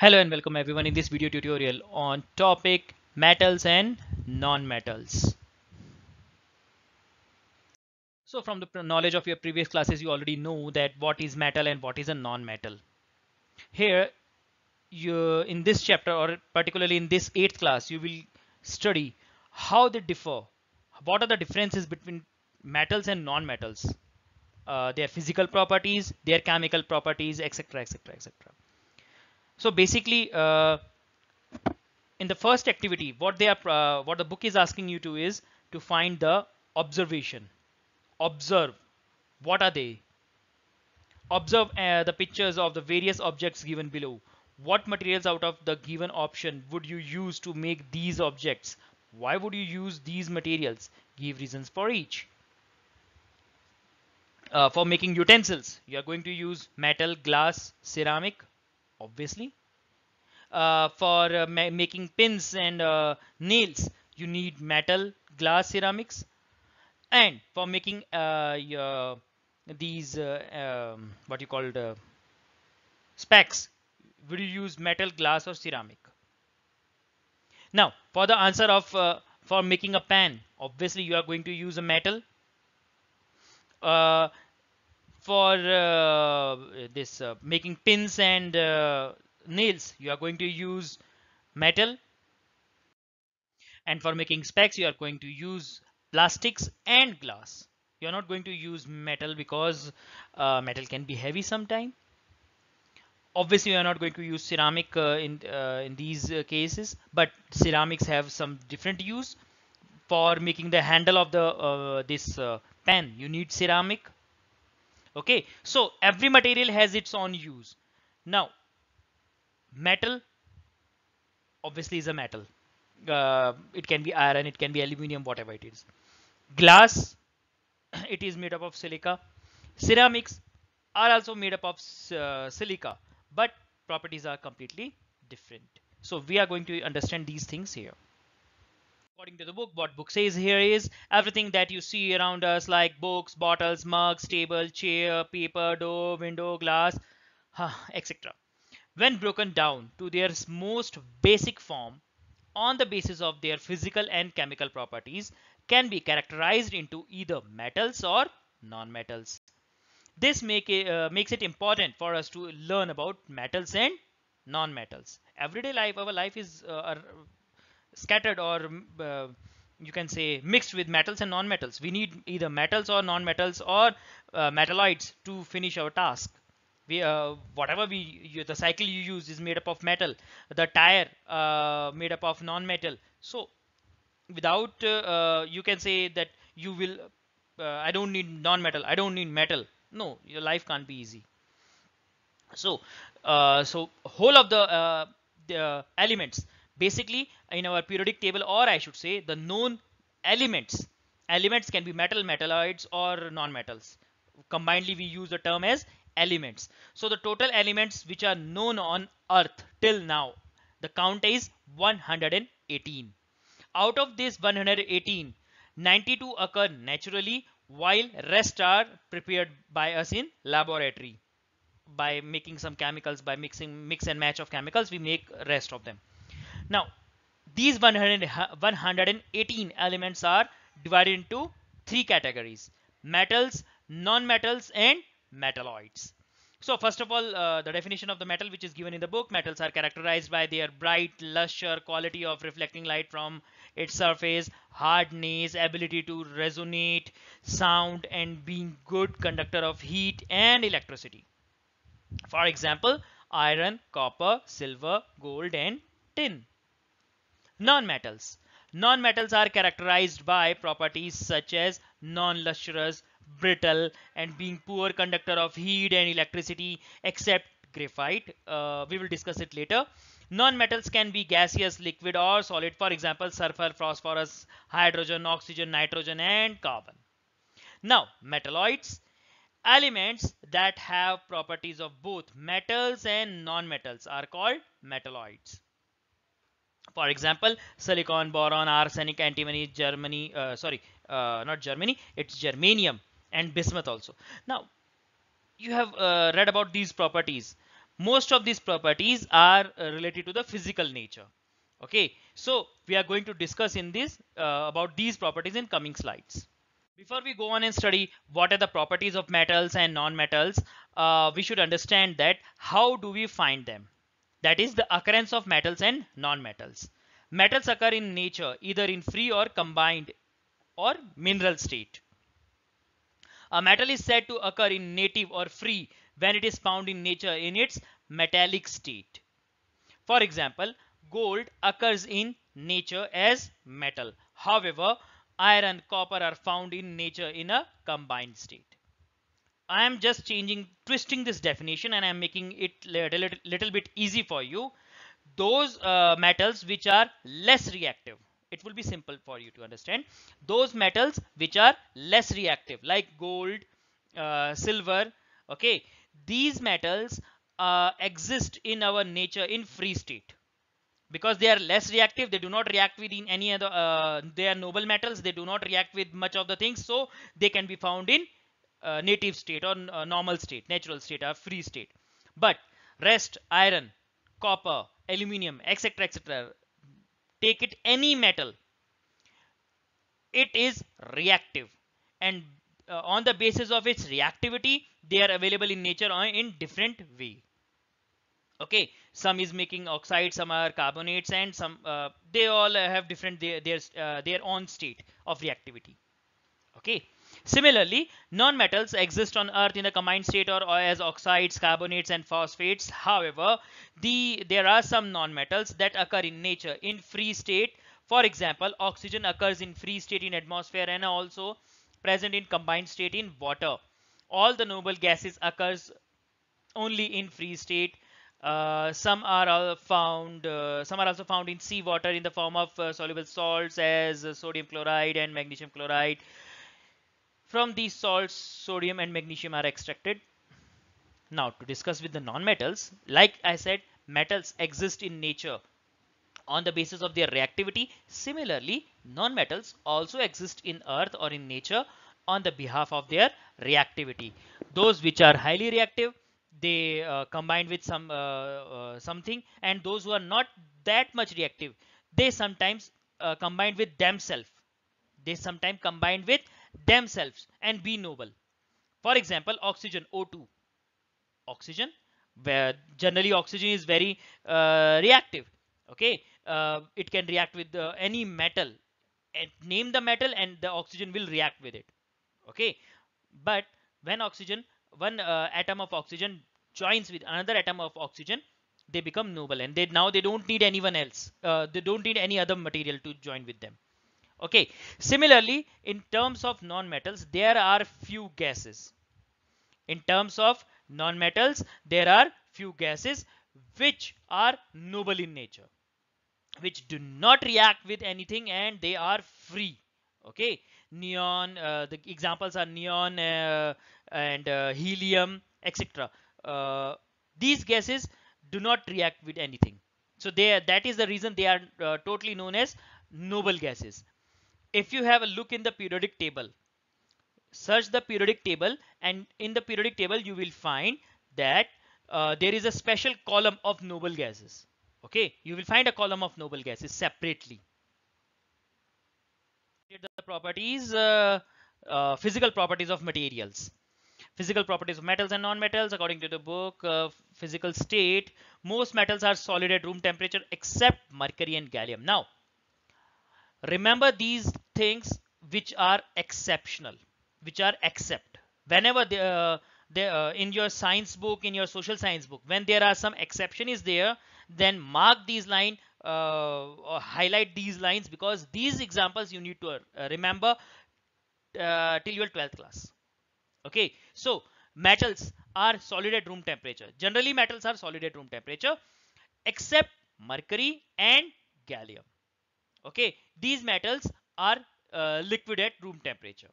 Hello and welcome everyone in this video tutorial on topic metals and non-metals. So from the knowledge of your previous classes you already know that what is metal and what is a non-metal. Here you in this chapter or particularly in this eighth class you will study how they differ. What are the differences between metals and non-metals? Uh, their physical properties, their chemical properties, etc. etc. etc. So basically, uh, in the first activity, what they are, uh, what the book is asking you to is to find the observation. Observe. What are they? Observe uh, the pictures of the various objects given below. What materials out of the given option would you use to make these objects? Why would you use these materials? Give reasons for each. Uh, for making utensils, you are going to use metal, glass, ceramic, obviously. Uh, for uh, ma making pins and uh, nails, you need metal, glass, ceramics. And for making uh, your, these, uh, um, what you called uh, specs, will you use metal, glass or ceramic? Now, for the answer of for making a pan, obviously you are going to use a metal. For this making pins and nails. You are going to use metal. And for making specs you are going to use plastics and glass. You are not going to use metal because uh, metal can be heavy sometime. Obviously you are not going to use ceramic uh, in uh, in these uh, cases but ceramics have some different use. For making the handle of the uh, this uh, pen you need ceramic okay so every material has its own use. Now metal obviously is a metal. Uh, it can be iron it can be aluminum whatever it is. Glass it is made up of silica. Ceramics are also made up of uh, silica but properties are completely different. So we are going to understand these things here according to the book what book says here is everything that you see around us like books bottles mugs table chair paper door window glass etc when broken down to their most basic form on the basis of their physical and chemical properties can be characterized into either metals or non-metals. This make it, uh, makes it important for us to learn about metals and non-metals. Everyday life, our life is uh, scattered or uh, you can say mixed with metals and non-metals. We need either metals or non-metals or uh, metalloids to finish our task. We uh, whatever we you, the cycle you use is made up of metal. The tire uh, made up of non-metal. So without uh, uh you can say that you will uh, I don't need non-metal I don't need metal. No your life can't be easy. So so whole of the, the elements basically in our periodic table or I should say the known elements elements can be metal metalloids or non-metals combinedly we use the term as elements. So the total elements which are known on earth till now, the count is 118. Out of this 118, 92 occur naturally while rest are prepared by us in laboratory. By making some chemicals, by mixing mix and match of chemicals, we make rest of them. Now, these 100, 118 elements are divided into three categories metals non-metals and metalloids. So first of all, uh, the definition of the metal which is given in the book, metals are characterized by their bright, luster quality of reflecting light from its surface, hardness, ability to resonate sound and being good conductor of heat and electricity. For example, iron, copper, silver, gold and tin. Non-metals. Non-metals are characterized by properties such as non-lustrous, brittle and being poor conductor of heat and electricity except graphite. Uh, we will discuss it later. Non-metals can be gaseous, liquid or solid. For example, sulfur, phosphorus, hydrogen, oxygen, nitrogen and carbon. Now, metalloids, elements that have properties of both metals and non-metals are called metalloids. For example, silicon, boron, arsenic, antimony, Germany, uh, sorry, uh, not Germany, it's germanium and bismuth also. Now, you have uh, read about these properties. most of these properties are uh, related to the physical nature okay so we are going to discuss in this uh, about these properties in coming slides before we go on and study what are the properties of metals and non-metals uh, we should understand that how do we find them that is the occurrence of metals and non-metals metals occur in nature either in free or combined or mineral state a metal is said to occur in native or free when it is found in nature in its metallic state for example gold occurs in nature as metal. However, iron, and copper are found in nature in a combined state. I am just changing, twisting this definition and I am making it little, little bit easy for you. Those uh, metals which are less reactive, it will be simple for you to understand. Those metals which are less reactive like gold, uh, silver, okay. These metals uh, exist in our nature in free state because they are less reactive they do not react with any other uh, they are noble metals they do not react with much of the things so they can be found in uh, native state or uh, normal state natural state or free state. But rest iron copper aluminium etc etc take it any metal it is reactive. And uh, on the basis of its reactivity they are available in nature in different way. Okay some is making oxides some are carbonates and some uh, they all have different their their, uh, their own state of reactivity. Okay similarly non-metals exist on earth in a combined state or, as oxides carbonates and phosphates. However the there are some non-metals that occur in nature in free state. For example oxygen occurs in free state in atmosphere and also present in combined state in water. All the noble gases occurs only in free state. Uh, some are found uh, some are also found in seawater in the form of uh, soluble salts as sodium chloride and magnesium chloride from these salts sodium and magnesium are extracted. Now to discuss with the non-metals like i said metals exist in nature on the basis of their reactivity. Similarly non-metals also exist in earth or in nature on the behalf of their reactivity. Those which are highly reactive they uh, combine with some uh, uh, something and those who are not that much reactive they sometimes uh, combine with themselves. They sometimes combine with themselves and be noble. For example oxygen o2 oxygen where generally oxygen is very uh, reactive okay? Uh, it can react with any metal and name the metal and the oxygen will react with it okay? But when oxygen one uh, atom of oxygen joins with another atom of oxygen they become noble and they now they don't need anyone else. Uh, they don't need any other material to join with them okay similarly in terms of non-metals there are few gases. In terms of non-metals there are few gases which are noble in nature which do not react with anything and they are free. Okay neon uh, the examples are neon uh, and uh, helium etc uh, these gases do not react with anything. So they that is the reason they are uh, totally known as noble gases if you have a look in the periodic table search the periodic table and in the periodic table you will find that uh, there is a special column of noble gases. Okay? You will find a column of noble gases separately. The properties uh, uh, physical properties of materials. Physical properties of metals and non-metals according to the book uh, physical state. Most metals are solid at room temperature except mercury and gallium. Now remember these things which are exceptional which are except whenever they, uh, uh, in your science book in your social science book when there are some exception is there then mark these line uh, or highlight these lines because these examples you need to uh, remember uh, till your 12th class. Okay? So metals are solid at room temperature. Generally metals are solid at room temperature except mercury and gallium. Okay these metals are uh, liquid at room temperature.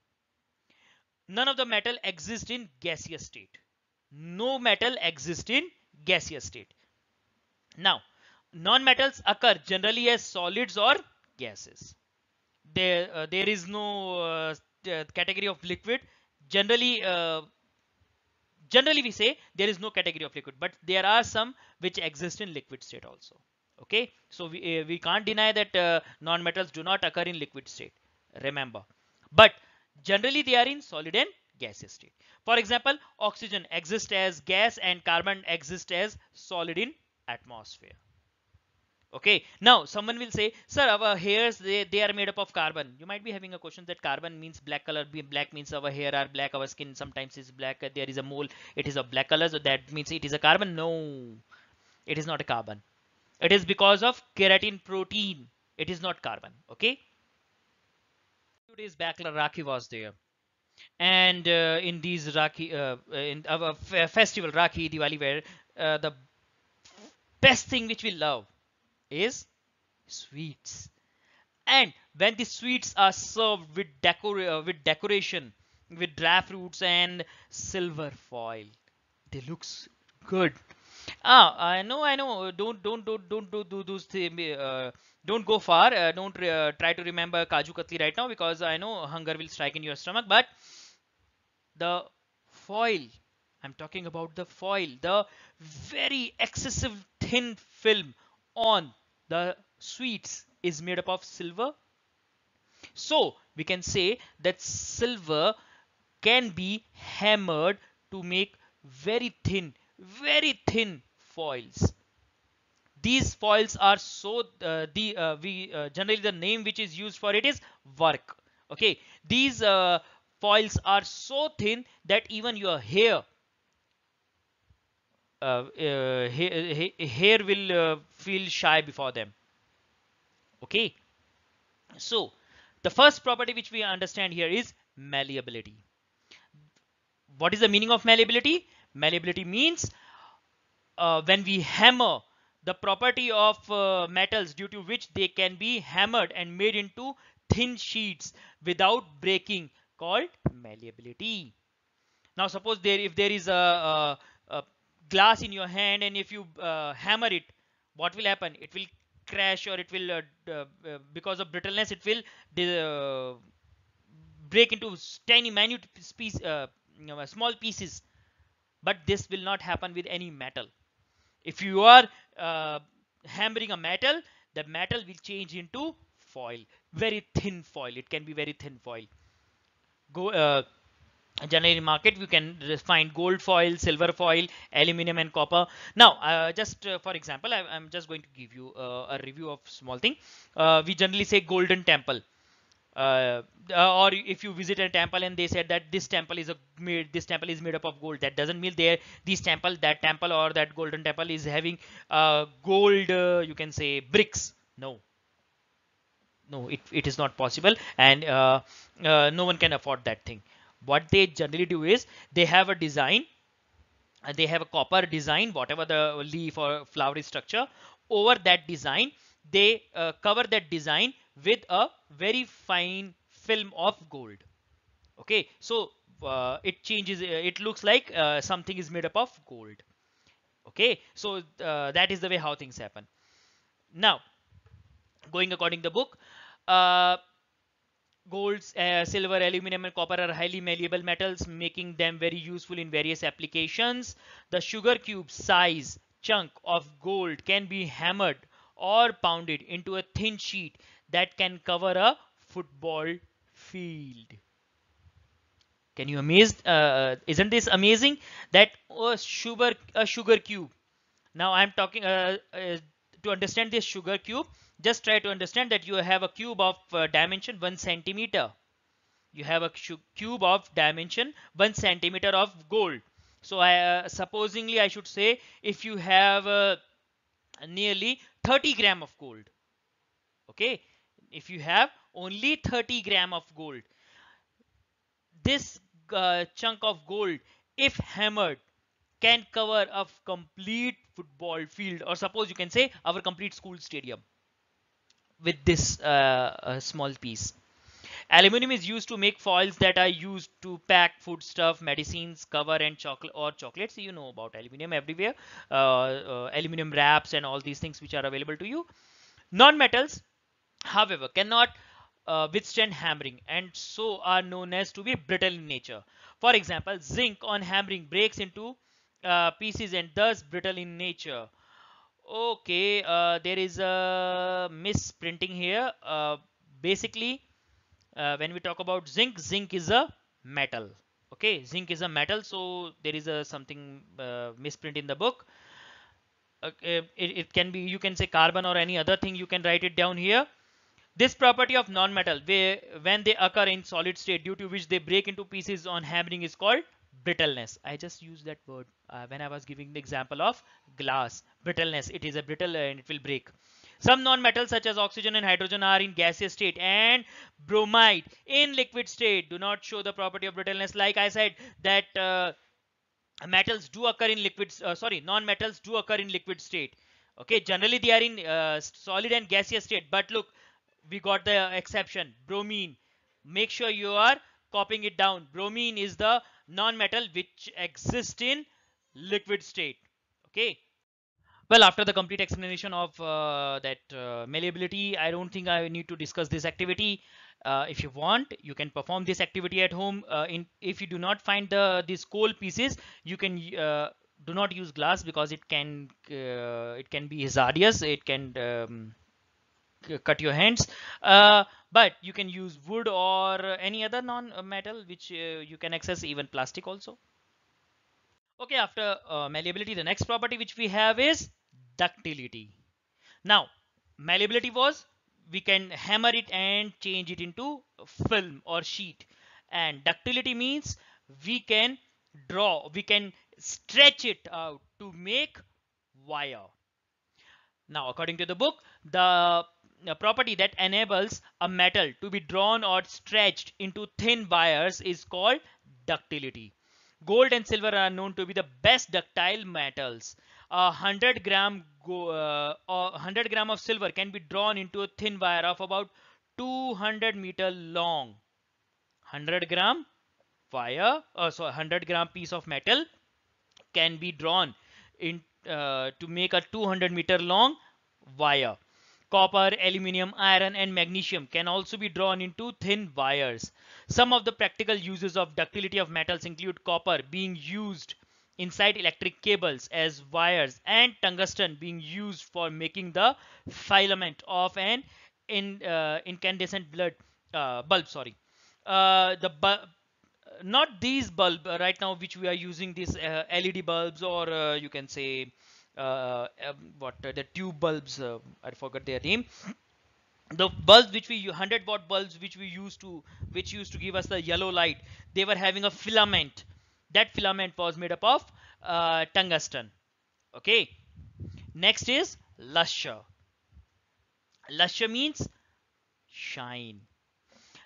None of the metal exists in gaseous state. No metal exists in gaseous state. Now non-metals occur generally as solids or gases. There uh, there is no uh, category of liquid. Generally uh, generally we say there is no category of liquid but there are some which exist in liquid state also okay? So we, uh, we can't deny that uh, non-metals do not occur in liquid state. Remember. But generally they are in solid and gaseous state. For example oxygen exists as gas and carbon exists as solid in atmosphere. Okay? Now someone will say sir our hairs they, they are made up of carbon. You might be having a question that carbon means black color black means our hair are black our skin sometimes is black there is a mole it is a black color so that means it is a carbon? No. It is not a carbon it is because of keratin protein it is not carbon okay two days back Rakhi was there and uh, in these Rakhi uh, in our festival Rakhi Diwali where uh, the best thing which we love is sweets. And when the sweets are served with, decor uh, with decoration, with dry fruits and silver foil, they looks good. Ah, I know, I know. Don't, don't, don't, don't do, do those things. Uh, don't go far. Uh, don't uh, try to remember Kaju Katli right now because I know hunger will strike in your stomach. But the foil, I'm talking about the foil, the very excessive thin film on the sweets is made up of silver. So we can say that silver can be hammered to make very thin, very thin foils. These foils are so uh, the uh, we uh, generally the name which is used for it is work. Okay, these uh, foils are so thin that even your hair uh, uh, hair will uh, feel shy before them. Okay? So the first property which we understand here is malleability. What is the meaning of malleability malleability means uh, when we hammer the property of uh, metals due to which they can be hammered and made into thin sheets without breaking called malleability. Now suppose there if there is a, a glass in your hand and if you uh, hammer it what will happen? It will crash or it will uh, uh, because of brittleness it will uh, break into tiny minute piece, uh, small pieces but this will not happen with any metal. If you are uh, hammering a metal the metal will change into foil. Very thin foil. It can be very thin foil. Go generally in market we can find gold foil silver foil aluminum and copper. Now uh, just uh, for example I, am just going to give you uh, a review of small thing. Uh, we generally say golden temple uh, uh, or if you visit a temple and they said that this temple is a made this temple is made up of gold that doesn't mean there this temple that temple or that golden temple is having gold you can say bricks. No. No it, it is not possible and no one can afford that thing. What they generally do is they have a design they have a copper design whatever the leaf or flowery structure. Over that design they uh, cover that design with a very fine film of gold. Okay so uh, it changes uh, it looks like uh, something is made up of gold. Okay so uh, that is the way how things happen. Now going according to the book uh, Gold, uh, silver, aluminum and copper are highly malleable metals making them very useful in various applications. The sugar cube size chunk of gold can be hammered or pounded into a thin sheet that can cover a football field. Can you amaze? Uh, isn't this amazing? That a sugar a sugar cube. Now I'm talking uh, uh to understand this sugar cube just try to understand that you have a cube of uh, dimension 1 centimeter you have a cube of dimension 1 centimeter of gold so I, uh, supposingly I should say if you have uh, nearly 30 gram of gold okay if you have only 30 gram of gold this uh, chunk of gold if hammered can cover a complete football field or suppose you can say our complete school stadium with this uh, small piece. Aluminium is used to make foils that are used to pack foodstuff, medicines, cover and chocolate or chocolates. You know about aluminium everywhere. Uh, uh, aluminium wraps and all these things which are available to you. Non-metals, however, cannot uh, withstand hammering and so are known as to be brittle in nature. For example, zinc on hammering breaks into uh, pieces and thus brittle in nature. Okay, uh, there is a misprinting here. Uh, basically, uh, when we talk about zinc, zinc is a metal. Okay, zinc is a metal, so there is a something uh, misprint in the book. It, it can be you can say carbon or any other thing. You can write it down here. This property of non-metal, when they occur in solid state due to which they break into pieces on hammering is called brittleness. I just used that word uh, when I was giving the example of glass. Brittleness, it is a brittle and it will break. Some non-metals such as oxygen and hydrogen are in gaseous state and bromide in liquid state do not show the property of brittleness. Like I said that uh, metals do occur in liquid, uh, sorry, non-metals do occur in liquid state. Okay, generally they are in uh, solid and gaseous state. But look, we got the exception, bromine. Make sure you are copying it down. Bromine is the non-metal which exists in liquid state. Okay. Well, after the complete explanation of uh, that uh, malleability, I don't think I need to discuss this activity. Uh, if you want, you can perform this activity at home. Uh, in if you do not find the these coal pieces, you can uh, do not use glass because it can uh, it can be hazardous. It can um, cut your hands. Uh, but you can use wood or any other non-metal which uh, you can access even plastic also. Okay after uh, malleability the next property which we have is ductility. Now malleability was we can hammer it and change it into film or sheet. And ductility means we can draw we can stretch it out to make wire. Now according to the book the property that enables a metal to be drawn or stretched into thin wires is called ductility. Gold and silver are known to be the best ductile metals. A 100 gram go, uh, 100 gram of silver can be drawn into a thin wire of about 200 meter long. 100 gram wire, uh, so 100 gram piece of metal can be drawn in uh, to make a 200 meter long wire. Copper, aluminium, iron and magnesium can also be drawn into thin wires. Some of the practical uses of ductility of metals include copper being used inside electric cables as wires and tungsten being used for making the filament of an in, uh, incandescent blood uh, bulb sorry uh, the bulb not these bulb uh, right now which we are using these uh, led bulbs or uh, you can say um, what uh, the tube bulbs uh, I forgot their name. The bulbs which we 100 watt bulbs which we used to which used to give us the yellow light they were having a filament. That filament was made up of uh, tungsten. Okay? Next is luster luster means shine.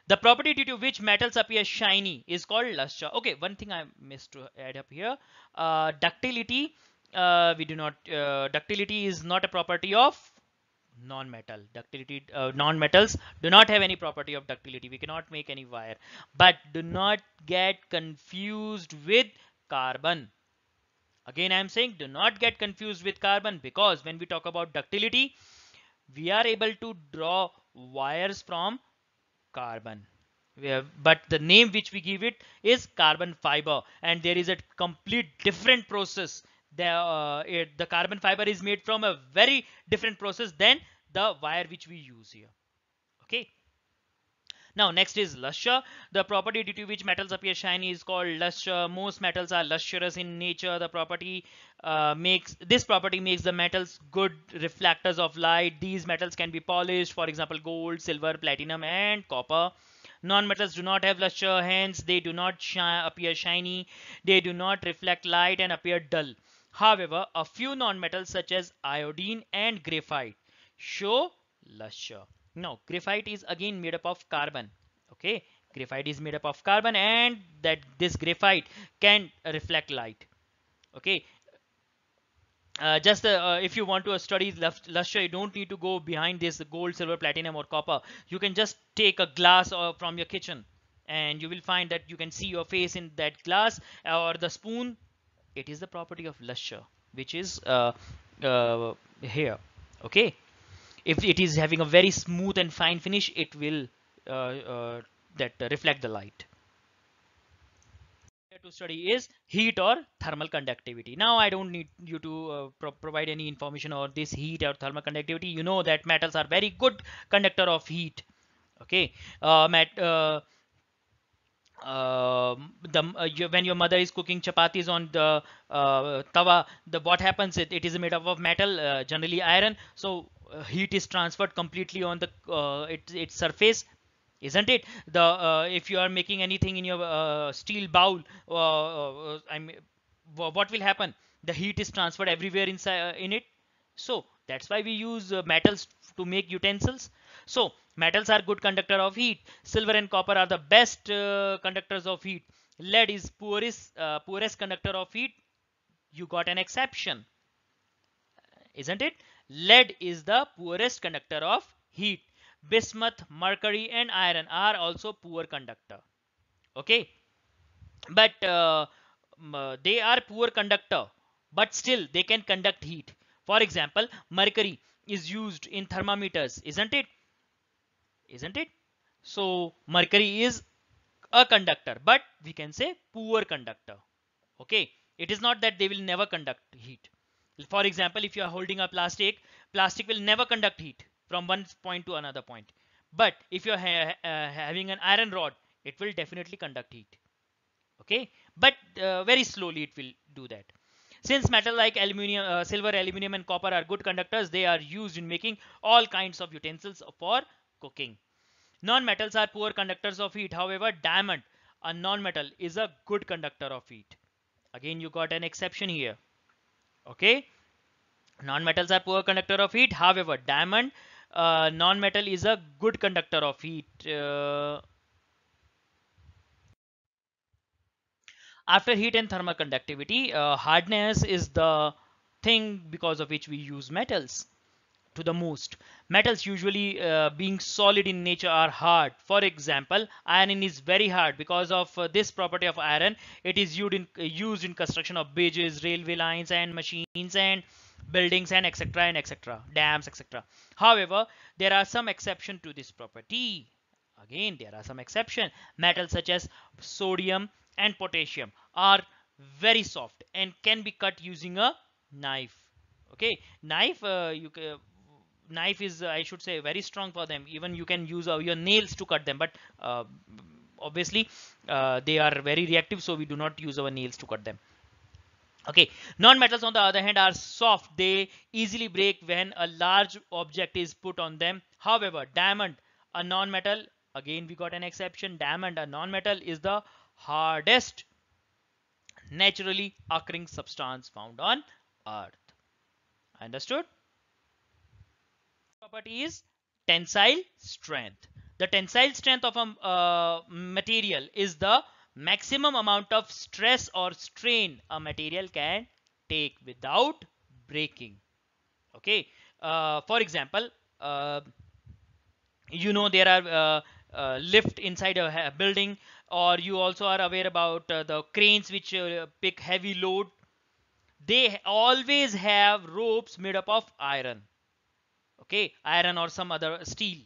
The property due to which metals appear shiny is called luster okay one thing i missed to add up here. Uh, ductility uh, we do not uh, ductility is not a property of non-metal. Ductility uh, non-metals do not have any property of ductility. We cannot make any wire. But do not get confused with carbon. Again i am saying do not get confused with carbon because when we talk about ductility we are able to draw wires from carbon. Have, but the name which we give it is carbon fiber. And there is a complete different process the uh, it, the carbon fiber is made from a very different process than the wire which we use here okay now next is luster. The property due to which metals appear shiny is called luster. Most metals are lustrous in nature. The property uh, makes this property makes the metals good reflectors of light. These metals can be polished, for example, gold, silver, platinum, and copper. Non-metals do not have luster, hence they do not shi appear shiny. They do not reflect light and appear dull. However, a few nonmetals such as iodine and graphite show luster. Now, graphite is again made up of carbon. Okay, graphite is made up of carbon and that this graphite can reflect light. Okay, uh, just uh, if you want to study luster you don't need to go behind this gold silver platinum or copper you can just take a glass uh, from your kitchen and you will find that you can see your face in that glass or the spoon it is the property of luster which is uh, uh, here okay if it is having a very smooth and fine finish it will uh, uh that reflect the light to study is heat or thermal conductivity. Now I don't need you to uh, pro provide any information on this heat or thermal conductivity. You know that metals are very good conductor of heat. Okay, uh, mat, uh, the uh, you, when your mother is cooking chapatis on the uh, tawa, the what happens? It, it is made up of metal, uh, generally iron. So uh, heat is transferred completely on the uh, it, its surface isn't it the if you are making anything in your steel bowl i mean what will happen the heat is transferred everywhere inside in it so that's why we use metals to make utensils so metals are good conductor of heat. Silver and copper are the best conductors of heat. Lead is poorest poorest conductor of heat. You got an exception isn't it? Lead is the poorest conductor of heat. Bismuth mercury and iron are also poor conductor. Okay? But uh, uh, they are poor conductor but still they can conduct heat. For example mercury is used in thermometers isn't it isn't it so mercury is a conductor but we can say poor conductor okay it is not that they will never conduct heat for example if you are holding a plastic plastic will never conduct heat from one point to another point. But if you're ha uh, having an iron rod, it will definitely conduct heat. Okay, but uh, very slowly it will do that. Since metal like aluminium, uh, silver, aluminium and copper are good conductors, they are used in making all kinds of utensils for cooking. Non-metals are poor conductors of heat. However, diamond, a non-metal, is a good conductor of heat. Again, you got an exception here. Okay. Non-metals are poor conductor of heat. However, diamond uh, non-metal is a good conductor of heat. Uh, after heat and thermal conductivity, uh, hardness is the thing because of which we use metals to the most. Metals usually uh, being solid in nature are hard. For example, iron is very hard because of uh, this property of iron. It is used in, used in construction of bridges, railway lines and machines and buildings and etc and etc dams etc however there are some exception to this property again there are some exception metals such as sodium and potassium are very soft and can be cut using a knife okay knife uh, you uh, knife is i should say very strong for them. Even you can use uh, your nails to cut them. But uh, obviously uh, they are very reactive so we do not use our nails to cut them. Okay. Non-metals on the other hand are soft. They easily break when a large object is put on them. However diamond a non-metal again we got an exception. Diamond a non-metal is the hardest naturally occurring substance found on earth. Understood property is tensile strength. The tensile strength of a uh, material is the maximum amount of stress or strain a material can take without breaking. Okay? Uh, for example uh, you know there are uh, uh lift inside a building or you also are aware about uh, the cranes which uh, pick heavy load. They always have ropes made up of iron okay iron or some other steel.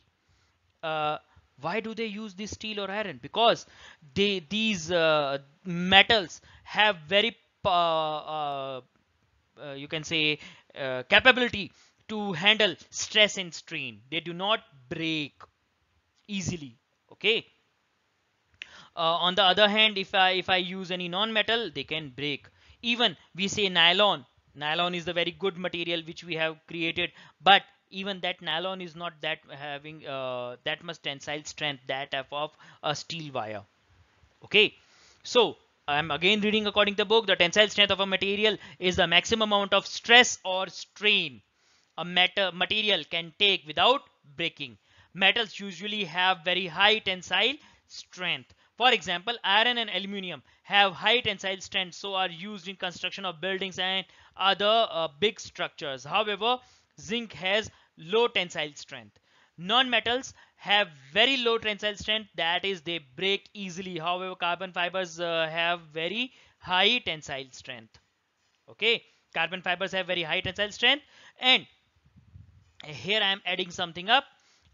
Why do they use this steel or iron? Because they these uh, metals have very uh, uh, uh you can say uh, capability to handle stress and strain. They do not break easily. Okay? Uh, on the other hand if i if i use any non-metal they can break. Even we say nylon. Nylon is the very good material which we have created but even that nylon is not that having uh, that much tensile strength that of a steel wire. Okay? So I'm again reading according to the book the tensile strength of a material is the maximum amount of stress or strain a matter material can take without breaking. Metals usually have very high tensile strength. For example iron and aluminium have high tensile strength so are used in construction of buildings and other uh, big structures. However zinc has low tensile strength. Non-metals have very low tensile strength. That is they break easily. However carbon fibers uh, have very high tensile strength. Okay? Carbon fibers have very high tensile strength. And here i am adding something up.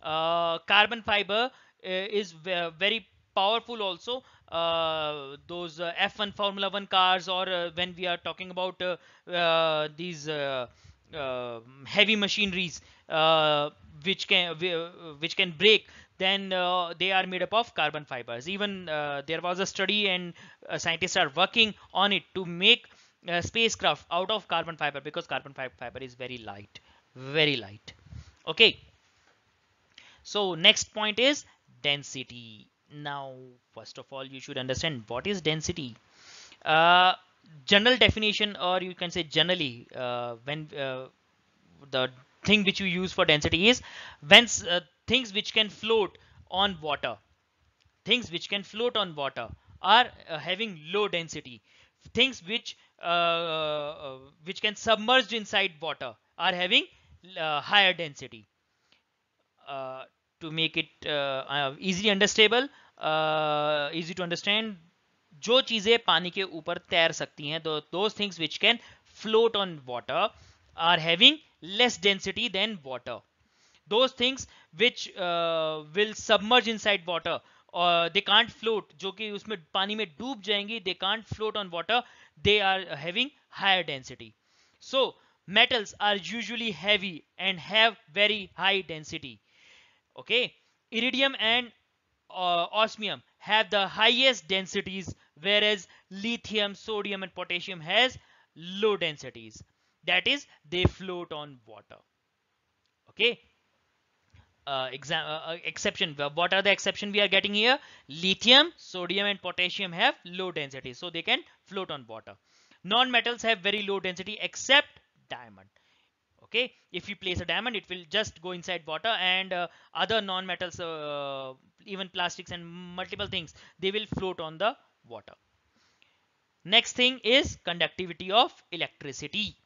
Uh, carbon fiber uh, is very powerful also. Uh, those uh, F1 Formula 1 cars or uh, when we are talking about uh, these heavy machineries uh, which can which can break then uh, they are made up of carbon fibers. Even uh, there was a study and uh, scientists are working on it to make uh, spacecraft out of carbon fiber because carbon fiber is very light very light. Okay. So next point is density. Now first of all you should understand what is density. Uh, general definition or you can say generally uh, when uh, the thing which you use for density is when uh, things which can float on water. Things which can float on water are uh, having low density. Things which uh, which can submerge inside water are having higher density. To make it easily understandable easy to understand जो चीज़ें पानी के ऊपर तैर सकती हैं those things which can float on water are having less density than water those things which will submerge inside water और they can't float जो कि उसमें पानी में डूब जाएँगी they can't float on water they are having higher density so metals are usually heavy and have very high density okay iridium and osmium have the highest densities whereas lithium sodium and potassium has low densities. That is they float on water. Okay? Uh, uh, uh exception what are the exception we are getting here? Lithium sodium and potassium have low density so they can float on water. Non-metals have very low density except diamond. Okay? If you place a diamond it will just go inside water and uh, other non-metals uh, even plastics and multiple things they will float on the water. Next thing is conductivity of electricity.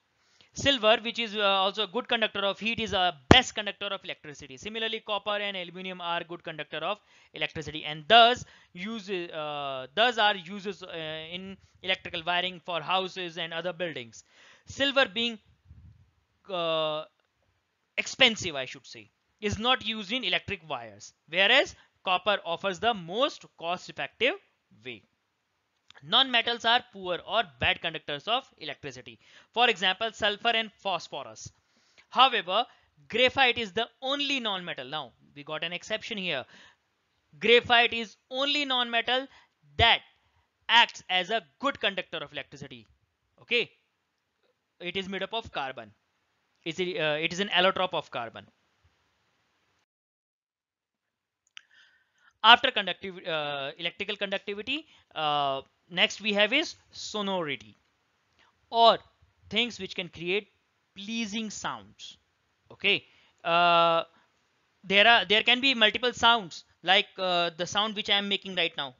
Silver which is uh, also a good conductor of heat is a best conductor of electricity. Similarly copper and aluminum are good conductor of electricity and thus use uh, thus are uses uh, in electrical wiring for houses and other buildings. Silver being uh, expensive i should say is not used in electric wires whereas copper offers the most cost effective way Non-metals are poor or bad conductors of electricity. For example, sulfur and phosphorus. However, graphite is the only non-metal. Now, we got an exception here. Graphite is only non-metal that acts as a good conductor of electricity. Okay. It is made up of carbon. It's uh, it is an allotrope of carbon. After conductive, uh, electrical conductivity, uh, next we have is sonority or things which can create pleasing sounds. Okay. Uh, there are there can be multiple sounds like uh, the sound which i am making right now.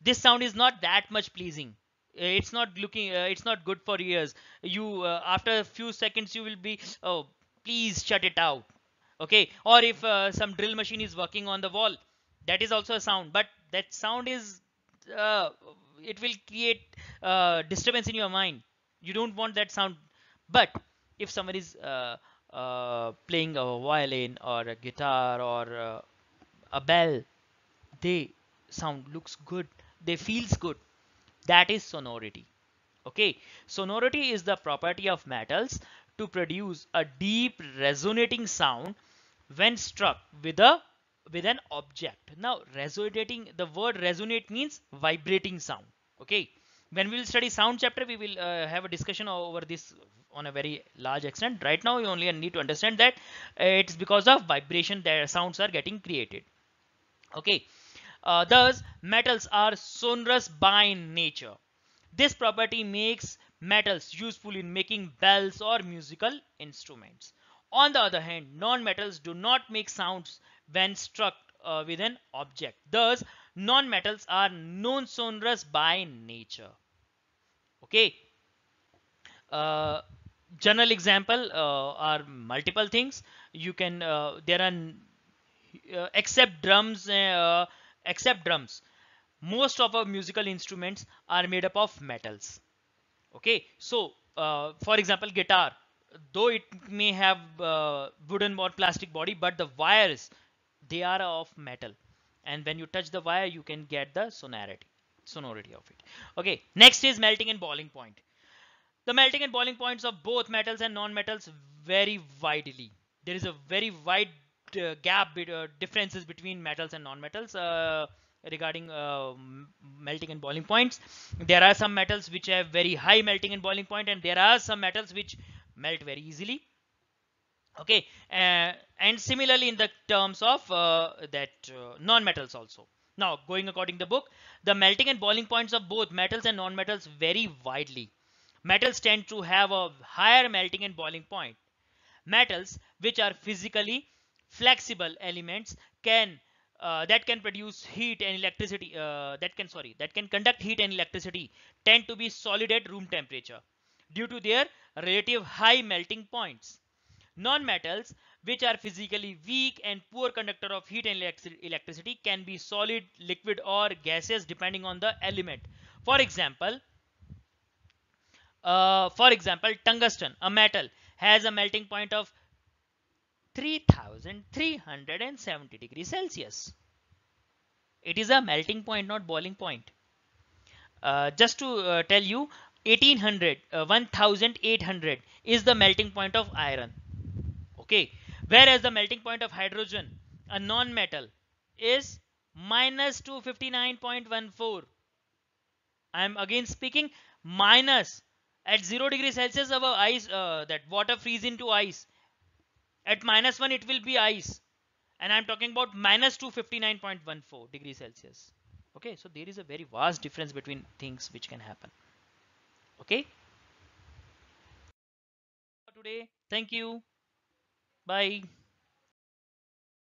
This sound is not that much pleasing. It's not looking uh, it's not good for ears. You uh, after a few seconds you will be oh please shut it out. Okay. Or if uh, some drill machine is working on the wall that is also a sound. But that sound is uh, it will create uh, disturbance in your mind. You don't want that sound. But if someone is uh, uh playing a violin or a guitar or uh, a bell they sound looks good. They feels good. That is sonority. Okay? Sonority is the property of metals to produce a deep resonating sound when struck with a with an object. Now resonating, the word resonate means vibrating sound. Okay. When we will study sound chapter, we will uh, have a discussion over this on a very large extent. Right now, you only need to understand that uh, it's because of vibration that sounds are getting created. Okay. Uh, thus, metals are sonorous by nature. This property makes metals useful in making bells or musical instruments. On the other hand, non-metals do not make sounds when struck uh, with an object. Thus, non-metals are non-sonorous by nature. Okay. Uh, general example uh, are multiple things. You can uh, there are uh, except drums uh, except drums. Most of our musical instruments are made up of metals. Okay. So, for example, guitar though it may have uh, wooden or plastic body but the wires they are of metal. And when you touch the wire you can get the sonority sonority of it. Okay next is melting and boiling point. The melting and boiling points of both metals and non-metals vary widely. There is a very wide uh, gap uh, differences between metals and non-metals uh, regarding uh, melting and boiling points. There are some metals which have very high melting and boiling point and there are some metals which melt very easily. Okay uh, and similarly in the terms of uh, that uh, non-metals also. Now going according to the book the melting and boiling points of both metals and non-metals vary widely. Metals tend to have a higher melting and boiling point. Metals which are physically flexible elements can uh, that can produce heat and electricity uh, that can sorry that can conduct heat and electricity tend to be solid at room temperature. Due to their relative high melting points Non-metals, which are physically weak and poor conductor of heat and electricity, can be solid, liquid or gaseous depending on the element. For example, uh, for example, tungsten, a metal, has a melting point of 3370 degrees Celsius. It is a melting point, not boiling point. Uh, just to uh, tell you, 1800, uh, 1800 is the melting point of iron. Okay? Whereas the melting point of hydrogen a non-metal is minus 259.14 I am again speaking minus at 0 degree Celsius our ice uh, that water freeze into ice. At minus 1 it will be ice. And I'm talking about minus 259.14 degrees Celsius. Okay? So there is a very vast difference between things which can happen okay today thank you Bye.